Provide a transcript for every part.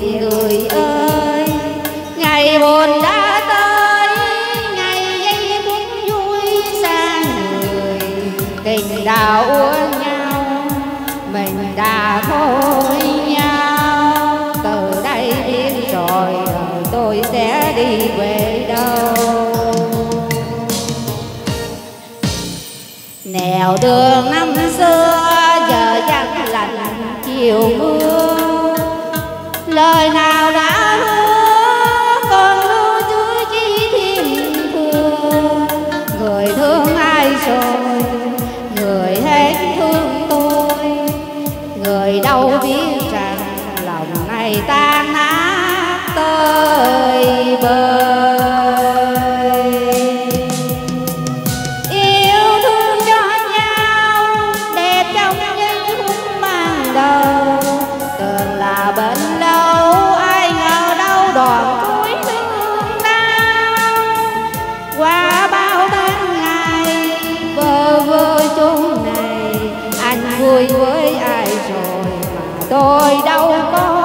biệt người ơi. Ngày buồn đã tới, ngày giây phút vui xa người. Tình đã uốn nhau, mình đã thôi nhau. Từ đây biết rồi, tôi sẽ đi về đâu? Nẻo đường năm xưa, giờ chẳng lạnh chiều mưa. Lời nào anh vui với ai rồi mà tôi đâu có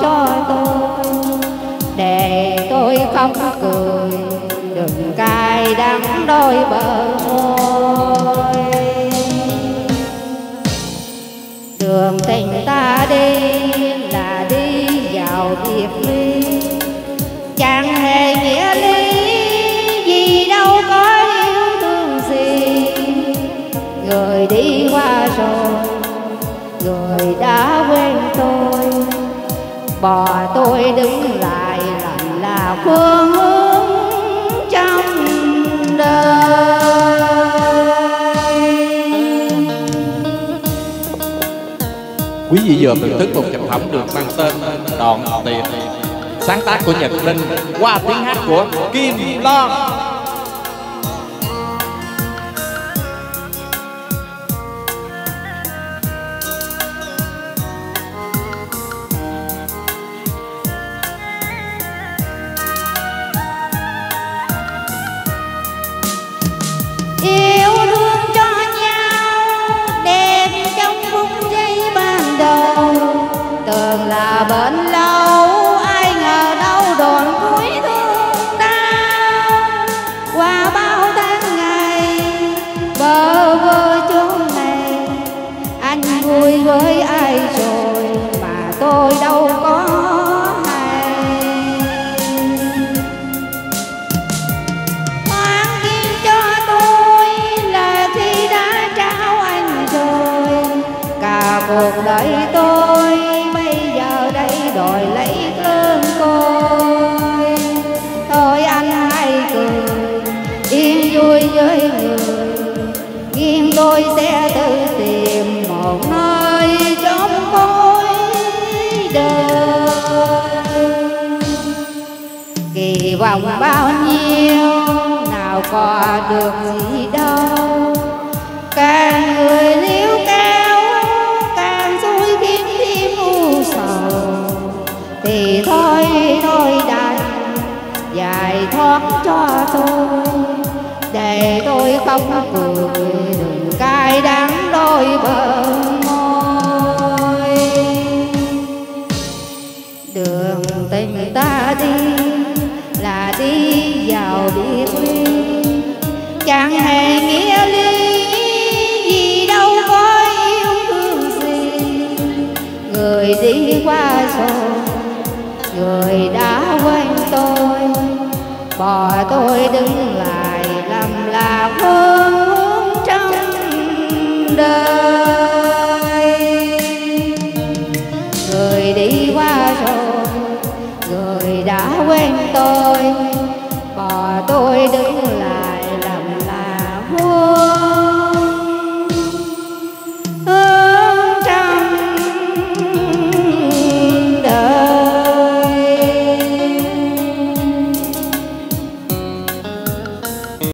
cho tôi. Để tôi không cười, đừng cay đắng đôi bờ môi. Đường tình ta đi là đi vào biệt ly. Chẳng hề nghĩa lý vì đâu, có yêu thương gì. Người đi qua rồi, người đã quên tôi bỏ tôi đứng lại làm là phương hướng trong đời. Quý vị vừa thưởng thức một nhạc phẩm được mang tên Đoạn Tiệp Sáng tác của Nhật Linh qua tiếng hát của Kim Loan. Đời tôi, bây giờ đây đòi lấy cơn côi Thôi anh hãy cười, yên vui với người. Riêng tôi sẽ tự tìm một nơi trong khối đời. Kỳ vọng bao nhiêu, nào có được gì đâu. Càng người níu kéo càng giải thoát cho tôi để tôi không cười đừng cay đắng đôi bờ môi. Đường tình ta đi là đi vào biệt ly chẳng hề nghĩa lý vì đâu có yêu thương gì. Người đi qua rồi, người đã bỏ tôi đứng lại làm là vương trong đời. Người đi qua rồi, người đã quên tôi. Bỏ tôi đứng